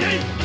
い。